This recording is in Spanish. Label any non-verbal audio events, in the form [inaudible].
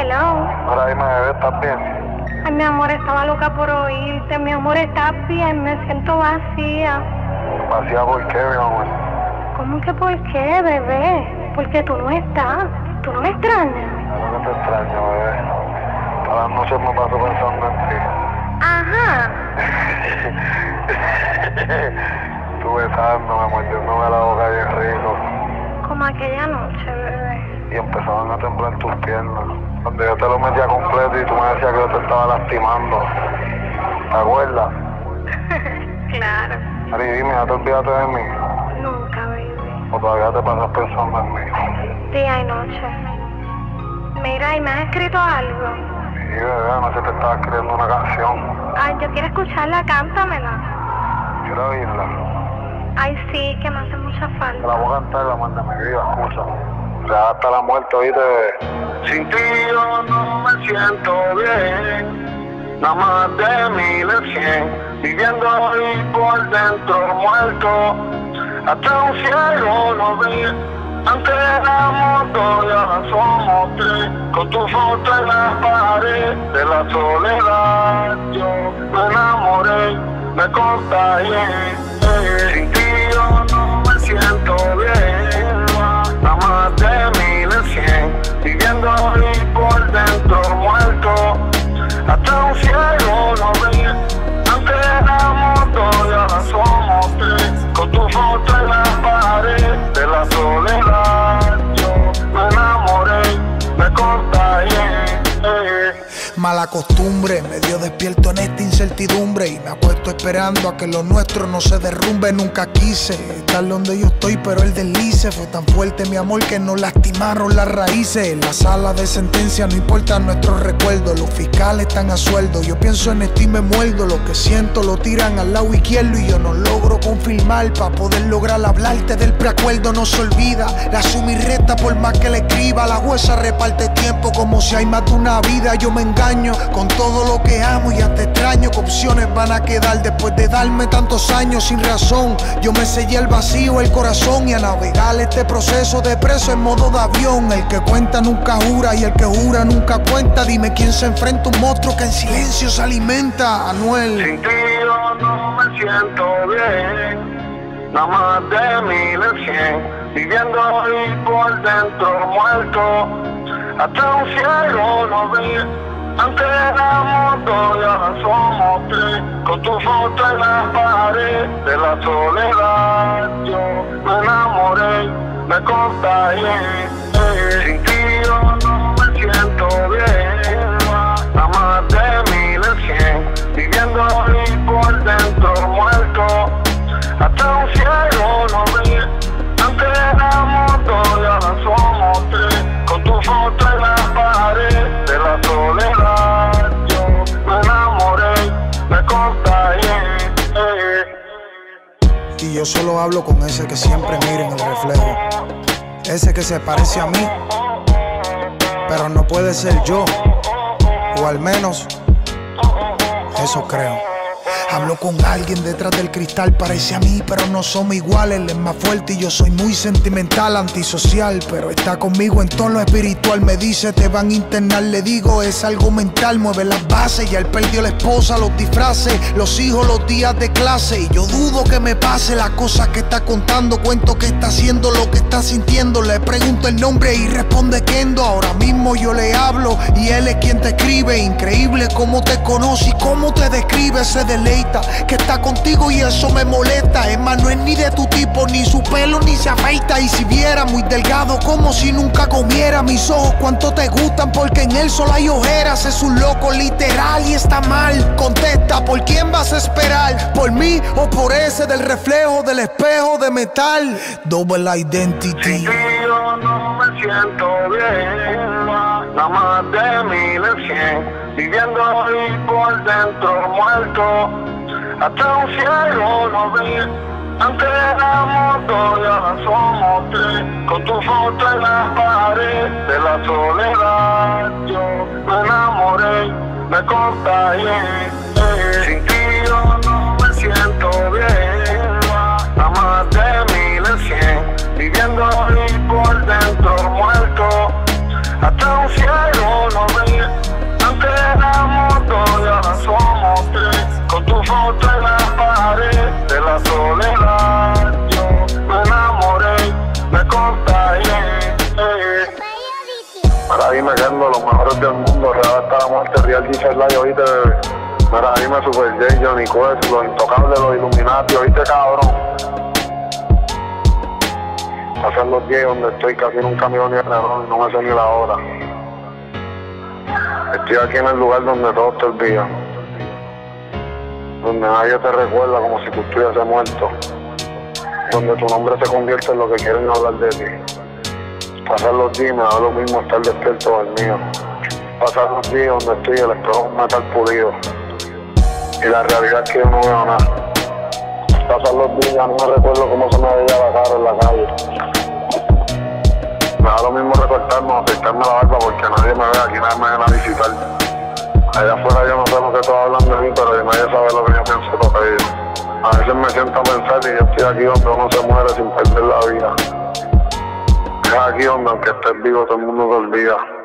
Hello. Ahora dime, bebé, ¿estás bien? Ay, mi amor, estaba loca por oírte. Mi amor, ¿estás bien? Me siento vacía. Vacía por qué, mi amor. ¿Cómo que por qué, bebé? Porque tú no estás. ¿Tú no me extrañas? Claro que te extraño, bebé. Todas las noches me paso pensando en ti. Ajá. [laughs] Tú besándome, mordiéndome la boca bien rico. Como aquella noche, bebé. Y empezaban a temblar tus piernas. Cuando yo te lo metía completo y tú me decías que yo te estaba lastimando. ¿Te acuerdas? [laughs] claro. Ari, dime, ¿ya te olvidaste de mí? Nunca, baby. ¿O todavía te pasas pensando en mí? Día y noche. Mira, ¿y me has escrito algo? Sí, bebé, anoche te estaba escribiendo una canción. Ay, yo quiero escucharla, cántamela. Quiero oírla. Ay, sí, que me hace mucha Te la falta. voy a cantar la manda mi vida, escucha. O sea, hasta la muerte, oíste. Sin ti yo no me siento bien. Nada más de mil en cien. Viviendo ahí por dentro muerto. Hasta un cielo no ve. Antes éramos dos y ahora somos tres. Con tu foto en la pared de la soledad. Yo me enamoré, me contagié. Sin ti yo no me siento bien. Nada más Viviendo ahí por dentro muerto. Hasta un cielo no ve. Antes éramos dos y ahora somos tres. Con tu foto en la pared de la soledad. Yo me enamoré, me contagié. Mala costumbre, medio despierto en esta incertidumbre y me apuesto esperando a que lo nuestro no se derrumbe. Nunca quise estar donde yo estoy, pero el deslice fue tan fuerte, mi amor, que nos lastimaron las raíces. En la sala de sentencia no importa nuestros recuerdos, los fiscales están a sueldo. Yo pienso en esto y me muerdo, lo que siento lo tiran al lado izquierdo y yo no logro confirmar para poder lograr hablarte del preacuerdo. No se olvida, la resta por más que le escriba. La huesa reparte tiempo como si hay más de una vida. Yo me engaño con todo lo que amo y hasta extraño que opciones van a quedar después de darme tantos años sin razón. Yo me sellé el vacío, el corazón y a navegar este proceso de preso en modo de avión. El que cuenta nunca jura y el que jura nunca cuenta. Dime quién se enfrenta a un monstruo que en silencio se alimenta. Anuel. Sin ti yo no me siento bien, nada más de mil en cien, viviendo ahí por dentro muerto, hasta un cielo no ve. Antes éramos dos y ahora somos tres, con tu foto en la pared de la soledad. Yo me enamoré, me contagié. Y yo solo hablo con ese que siempre mira en el reflejo. Ese que se parece a mí, pero no puede ser yo. O al menos, eso creo. Hablo con alguien detrás del cristal, parece a mí, pero no somos iguales. Él es más fuerte y yo soy muy sentimental, antisocial, pero está conmigo en todo lo espiritual. Me dice, te van a internar, le digo, es algo mental, mueve las bases. Ya él perdió la esposa, los disfraces, los hijos, los días de clase. Y yo dudo que me pase las cosas que está contando. Cuento que está haciendo lo que está sintiendo. Le pregunto el nombre y responde Kendo. Ahora mismo yo le hablo y él es quien te escribe. Increíble cómo te conoce y cómo te describe. Se que está contigo y eso me molesta. Es no es ni de tu tipo, ni su pelo ni se afeita. Y si viera muy delgado, como si nunca comiera. Mis ojos, cuánto te gustan, porque en él solo hay ojeras. Es un loco literal y está mal. Contesta, ¿por quién vas a esperar? ¿Por mí o por ese del reflejo del espejo de metal? Double identity. Yo no me siento bien, nada más de mil en cien, viviendo ahí por dentro muerto, hasta un cielo no ve. Antes éramos dos y ahora somos tres, con tu foto en la pared de la soledad. Yo me enamoré, me contagié. Dice el oíste, mira, dime Super J, Johnny Quest, los intocables, los Illuminati, oíste cabrón. Pasan los días donde estoy casi en un camión y no, no me sé ni la hora. Estoy aquí en el lugar donde todos te olvidan. Donde nadie te recuerda como si tú estuvieses muerto. Donde tu nombre se convierte en lo que quieren hablar de ti. Pasar los días me da lo mismo estar despierto del mío. Pasar los días donde estoy el espejo es metal pulido. Y la realidad es que yo no veo nada. Pasar los días no me recuerdo cómo se me veía la cara en la calle. Me da lo mismo recortarme o afeitarme la barba porque nadie me ve, aquí nadie me viene a visitar. Allá afuera yo no sé lo que todos hablan de mí, pero nadie sabe lo que yo pienso lo que ellos. A veces me siento a pensar y yo estoy aquí donde uno se muere sin perder la vida. Es aquí donde aunque estés vivo todo el mundo te olvida.